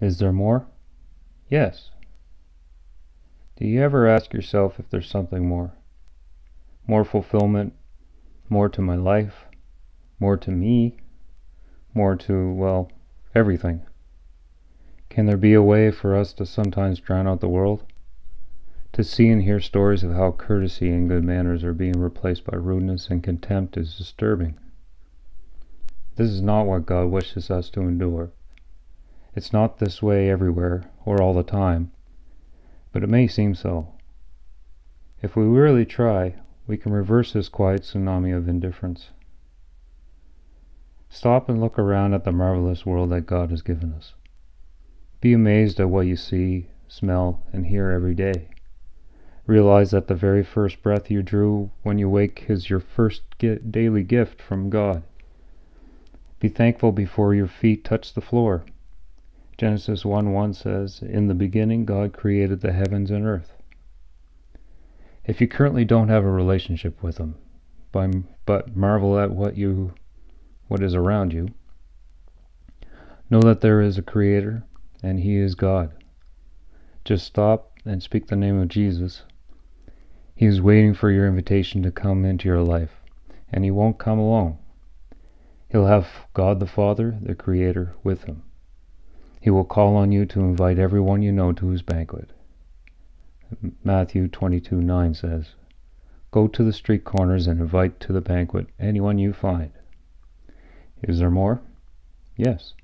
Is there more? Yes. Do you ever ask yourself if there's something more? More fulfillment, more to my life, more to me, more to, well, everything. Can there be a way for us to sometimes drown out the world? To see and hear stories of how courtesy and good manners are being replaced by rudeness and contempt is disturbing. This is not what God wishes us to endure. It's not this way everywhere or all the time, but it may seem so. If we really try, we can reverse this quiet tsunami of indifference. Stop and look around at the marvelous world that God has given us. Be amazed at what you see, smell, and hear every day. Realize that the very first breath you drew when you wake is your first daily gift from God. Be thankful before your feet touch the floor. Genesis 1 1 says, In the beginning, God created the heavens and earth. If you currently don't have a relationship with Him, but marvel at what you what is around you. Know that there is a Creator, and He is God. Just stop and speak the name of Jesus. He is waiting for your invitation to come into your life, and He won't come alone. He'll have God the Father, the Creator, with Him. He will call on you to invite everyone you know to His banquet. Matthew 22 9 says, Go to the street corners and invite to the banquet anyone you find. Is there more? Yes.